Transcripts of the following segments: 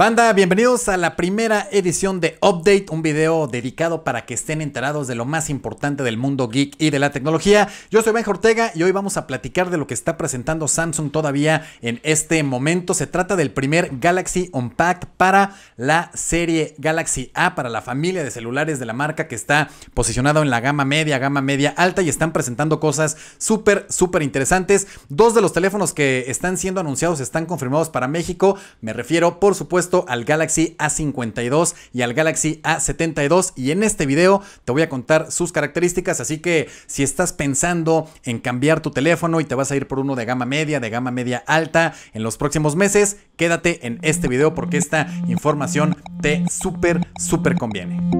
Banda, bienvenidos a la primera edición de Update, un video dedicado para que estén enterados de lo más importante del mundo geek y de la tecnología. Yo soy Ben Ortega y hoy vamos a platicar de lo que está presentando Samsung todavía en este momento. Se trata del primer Galaxy Unpacked para la serie Galaxy A, para la familia de celulares de la marca que está posicionado en la gama media, gama media alta y están presentando cosas súper, súper interesantes. Dos de los teléfonos que están siendo anunciados están confirmados para México. Me refiero, por supuesto, al Galaxy A52 y al Galaxy A72 y en este video te voy a contar sus características, así que si estás pensando en cambiar tu teléfono y te vas a ir por uno de gama media, de gama media alta en los próximos meses, quédate en este video porque esta información te súper, súper conviene.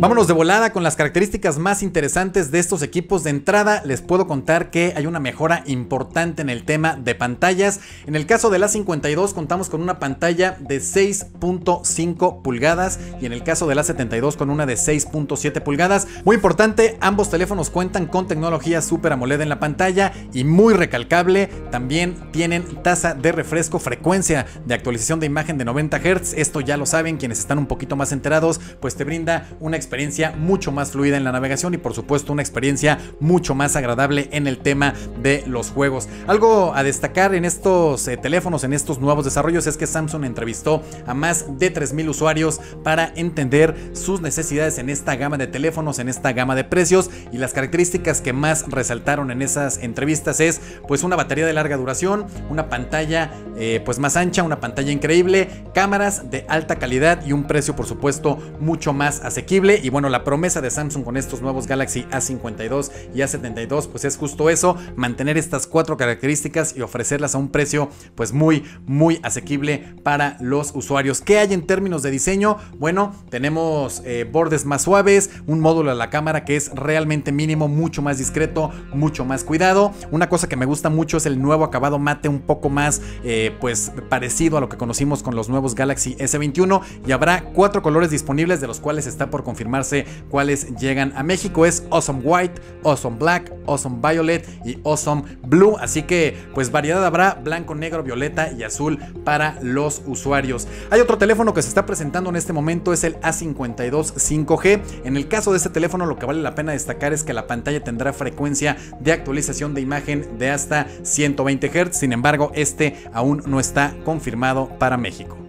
Vámonos de volada con las características más interesantes de estos equipos. De entrada les puedo contar que hay una mejora importante en el tema de pantallas. En el caso del A52 contamos con una pantalla de 6.5 pulgadas y en el caso del A72 con una de 6.7 pulgadas. Muy importante, ambos teléfonos cuentan con tecnología Super AMOLED en la pantalla y muy recalcable, también tienen tasa de refresco, frecuencia de actualización de imagen de 90 Hz. Esto ya lo saben quienes están un poquito más enterados, pues te brinda una experiencia experiencia mucho más fluida en la navegación y por supuesto una experiencia mucho más agradable en el tema de los juegos. Algo a destacar en estos eh, teléfonos, en estos nuevos desarrollos es que Samsung entrevistó a más de 3.000 usuarios para entender sus necesidades en esta gama de teléfonos, en esta gama de precios y las características que más resaltaron en esas entrevistas es pues una batería de larga duración, una pantalla eh, pues más ancha, una pantalla increíble, cámaras de alta calidad y un precio por supuesto mucho más asequible y bueno, la promesa de Samsung con estos nuevos Galaxy A52 y A72 pues es justo eso, mantener estas cuatro características y ofrecerlas a un precio pues muy muy asequible para los usuarios. ¿Qué hay en términos de diseño? Bueno, tenemos eh, bordes más suaves, un módulo de la cámara que es realmente mínimo, mucho más discreto, mucho más cuidado. Una cosa que me gusta mucho es el nuevo acabado mate un poco más eh, pues parecido a lo que conocimos con los nuevos Galaxy S21 y habrá cuatro colores disponibles de los cuales está por confirmar cuáles llegan a México. Es Awesome White, Awesome Black, Awesome Violet y Awesome Blue. Así que pues variedad habrá blanco, negro, violeta y azul para los usuarios. Hay otro teléfono que se está presentando en este momento, es el A52 5G. En el caso de este teléfono lo que vale la pena destacar es que la pantalla tendrá frecuencia de actualización de imagen de hasta 120 Hz. Sin embargo, este aún no está confirmado para México.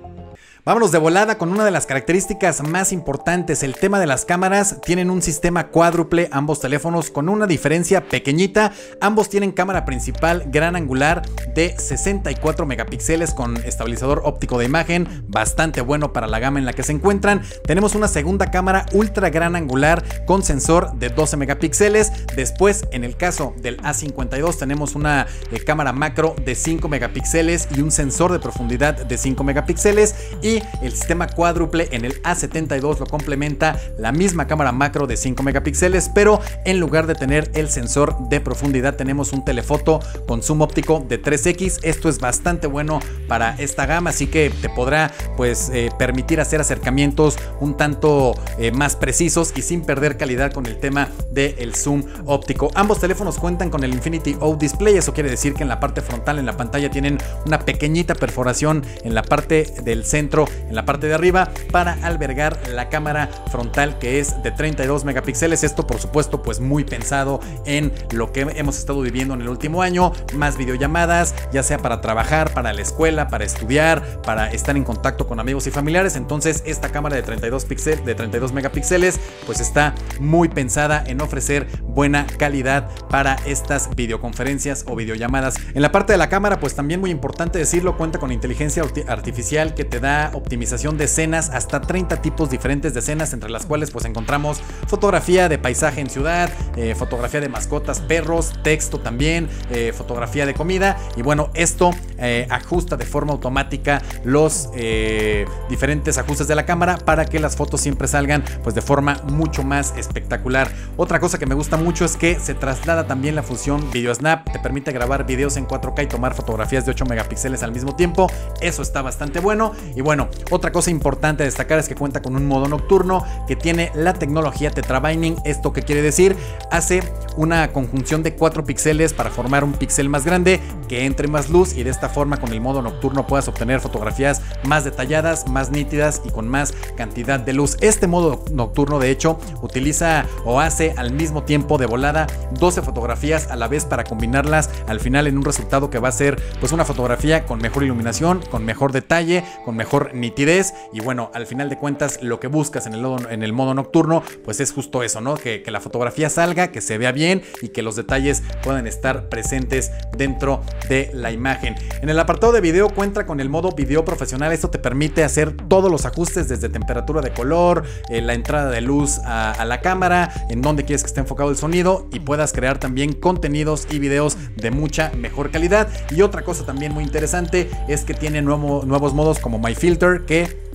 Vámonos de volada con una de las características más importantes, el tema de las cámaras. Tienen un sistema cuádruple ambos teléfonos con una diferencia pequeñita. Ambos tienen cámara principal gran angular de 64 megapíxeles con estabilizador óptico de imagen, bastante bueno para la gama en la que se encuentran. Tenemos una segunda cámara ultra gran angular con sensor de 12 megapíxeles. Después, en el caso del A52 tenemos una eh, cámara macro de 5 megapíxeles y un sensor de profundidad de 5 megapíxeles y el sistema cuádruple en el A72 lo complementa la misma cámara macro de 5 megapíxeles, pero en lugar de tener el sensor de profundidad tenemos un telefoto con zoom óptico de 3x. Esto es bastante bueno para esta gama, así que te podrá pues eh, permitir hacer acercamientos un tanto eh, más precisos y sin perder calidad con el tema del zoom óptico. Ambos teléfonos cuentan con el Infinity O Display, eso quiere decir que en la parte frontal en la pantalla tienen una pequeñita perforación en la parte del centro en la parte de arriba para albergar la cámara frontal que es de 32 megapíxeles. Esto por supuesto pues muy pensado en lo que hemos estado viviendo en el último año, más videollamadas, ya sea para trabajar, para la escuela, para estudiar, para estar en contacto con amigos y familiares. Entonces esta cámara de 32 píxeles, de 32 megapíxeles, pues está muy pensada en ofrecer buena calidad para estas videoconferencias o videollamadas. En la parte de la cámara, pues también muy importante decirlo, cuenta con inteligencia artificial que te da optimización de escenas, hasta 30 tipos diferentes de escenas, entre las cuales pues encontramos fotografía de paisaje en ciudad, eh, fotografía de mascotas, perros, texto también, eh, fotografía de comida. Y bueno, esto eh, ajusta de forma automática los eh, diferentes ajustes de la cámara para que las fotos siempre salgan pues de forma mucho más espectacular. Otra cosa que me gusta mucho es que se traslada también la función Video Snap, te permite grabar videos en 4K y tomar fotografías de 8 megapíxeles al mismo tiempo. Eso está bastante bueno. Y bueno, otra cosa importante a destacar es que cuenta con un modo nocturno que tiene la tecnología Tetra Binding. ¿Esto qué quiere decir? Hace una conjunción de 4 píxeles para formar un píxel más grande que entre más luz y de esta forma con el modo nocturno puedas obtener fotografías más detalladas, más nítidas y con más cantidad de luz. Este modo nocturno de hecho utiliza o hace al mismo tiempo de volada 12 fotografías a la vez para combinarlas al final en un resultado que va a ser pues una fotografía con mejor iluminación, con mejor detalle, con mejor nitidez y bueno, al final de cuentas lo que buscas en el, modo nocturno pues es justo eso, ¿no? Que la fotografía salga, que se vea bien y que los detalles puedan estar presentes dentro de la imagen. En el apartado de video cuenta con el modo video profesional, esto te permite hacer todos los ajustes desde temperatura de color, eh, la entrada de luz a, la cámara, en donde quieres que esté enfocado el sonido y puedas crear también contenidos y videos de mucha mejor calidad. Y otra cosa también muy interesante es que tiene nuevos modos como My Filter que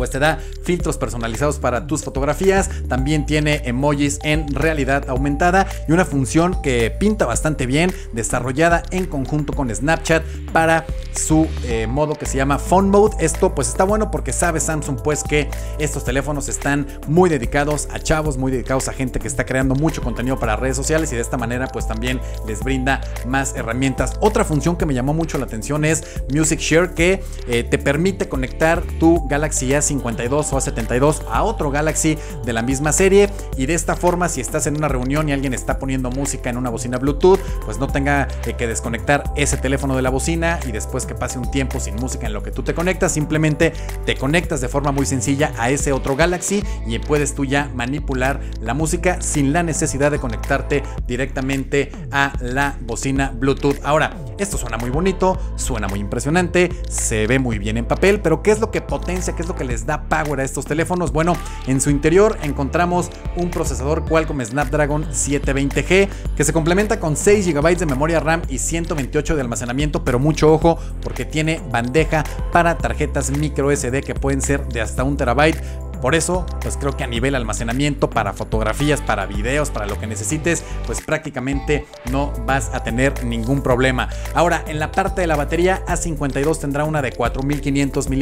pues te da filtros personalizados para tus fotografías, también tiene emojis en realidad aumentada y una función que pinta bastante bien, desarrollada en conjunto con Snapchat para su eh, modo que se llama Phone Mode. Esto pues está bueno porque sabe Samsung pues que estos teléfonos están muy dedicados a chavos, muy dedicados a gente que está creando mucho contenido para redes sociales y de esta manera pues también les brinda más herramientas. Otra función que me llamó mucho la atención es Music Share que eh, te permite conectar tu Galaxy S 52 o A72 a otro Galaxy de la misma serie y de esta forma si estás en una reunión y alguien está poniendo música en una bocina Bluetooth, pues no tenga eh, que desconectar ese teléfono de la bocina y después que pase un tiempo sin música en lo que tú te conectas, simplemente te conectas de forma muy sencilla a ese otro Galaxy y puedes tú ya manipular la música sin la necesidad de conectarte directamente a la bocina Bluetooth. Ahora, esto suena muy bonito, suena muy impresionante, se ve muy bien en papel, pero ¿qué es lo que potencia, qué es lo que les da power a estos teléfonos? Bueno, en su interior encontramos un procesador Qualcomm Snapdragon 720G que se complementa con 6 GB de memoria RAM y 128 de almacenamiento, pero mucho ojo porque tiene bandeja para tarjetas micro SD que pueden ser de hasta un terabyte por eso, pues creo que a nivel almacenamiento, para fotografías, para videos, para lo que necesites, pues prácticamente no vas a tener ningún problema. Ahora, en la parte de la batería, A52 tendrá una de 4500 mAh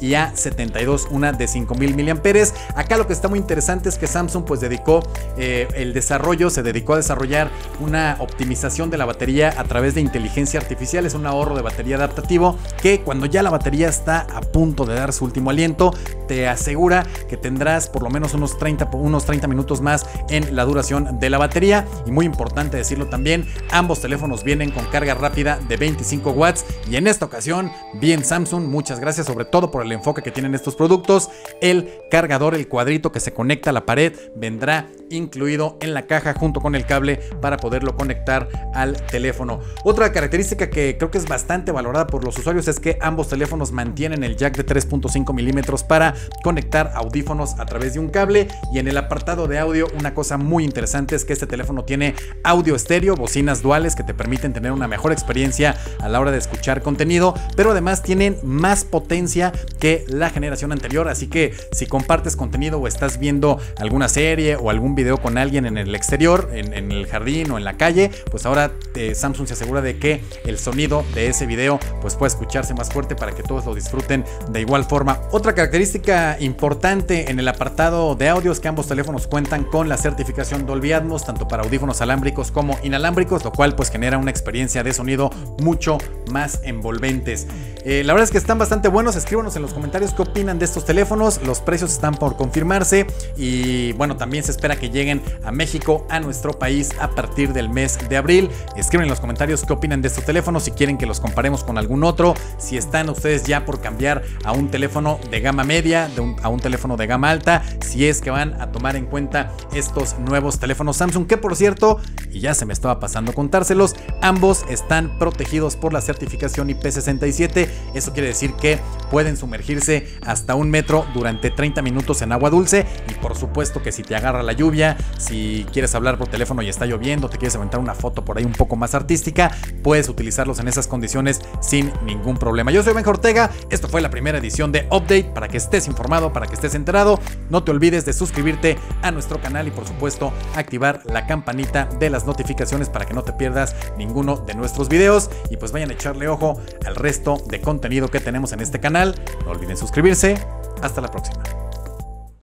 y A72 una de 5000 mAh. Acá lo que está muy interesante es que Samsung pues dedicó eh, el desarrollo, se dedicó a desarrollar una optimización de la batería a través de inteligencia artificial. Es un ahorro de batería adaptativo que cuando ya la batería está a punto de dar su último aliento, te asegura que tendrás por lo menos unos 30, unos 30 minutos más en la duración de la batería. Y muy importante decirlo también, ambos teléfonos vienen con carga rápida de 25 watts y en esta ocasión, bien Samsung, muchas gracias sobre todo por el enfoque que tienen estos productos. El cargador, el cuadrito que se conecta a la pared, vendrá incluido en la caja junto con el cable para poderlo conectar al teléfono. Otra característica que creo que es bastante valorada por los usuarios es que ambos teléfonos mantienen el jack de 3.5 milímetros para conectar audífonos a través de un cable y en el apartado de audio una cosa muy interesante es que este teléfono tiene audio estéreo, bocinas duales que te permiten tener una mejor experiencia a la hora de escuchar contenido, pero además tienen más potencia que la generación anterior, así que si compartes contenido o estás viendo alguna serie o algún video con alguien en el exterior, en, el jardín o en la calle, pues ahora eh, Samsung se asegura de que el sonido de ese video pues pueda escucharse más fuerte para que todos lo disfruten de igual forma. Otra característica importante en el apartado de audio es que ambos teléfonos cuentan con la certificación Dolby Atmos, tanto para audífonos alámbricos como inalámbricos, lo cual pues genera una experiencia de sonido mucho más envolventes. Eh, la verdad es que están bastante buenos, escríbanos en los comentarios qué opinan de estos teléfonos, los precios están por confirmarse y bueno, también se espera que lleguen a México, a nuestro país a partir del mes de abril. Escriben en los comentarios qué opinan de estos teléfonos, si quieren que los comparemos con algún otro, si están ustedes ya por cambiar a un teléfono de gama media, a un teléfono de gama alta, si es que van a tomar en cuenta estos nuevos teléfonos Samsung, que por cierto, y ya se me estaba pasando contárselos, ambos están protegidos por la certificación IP67. Eso quiere decir que pueden sumergirse hasta un metro durante 30 minutos en agua dulce y por supuesto que si te agarra la lluvia, si quieres hablar por teléfono y está lloviendo, te quieres aventar una foto por ahí un poco más artística, puedes utilizarlos en esas condiciones sin ningún problema. Yo soy Ben Ortega, esto fue la primera edición de Update para que estés informado, para que estés enterado. No te olvides de suscribirte a nuestro canal y por supuesto activar la campanita de las notificaciones para que no te pierdas ninguno de nuestros videos y pues vayan a echarle ojo al resto de contenido que tenemos en este canal. No olviden suscribirse. Hasta la próxima.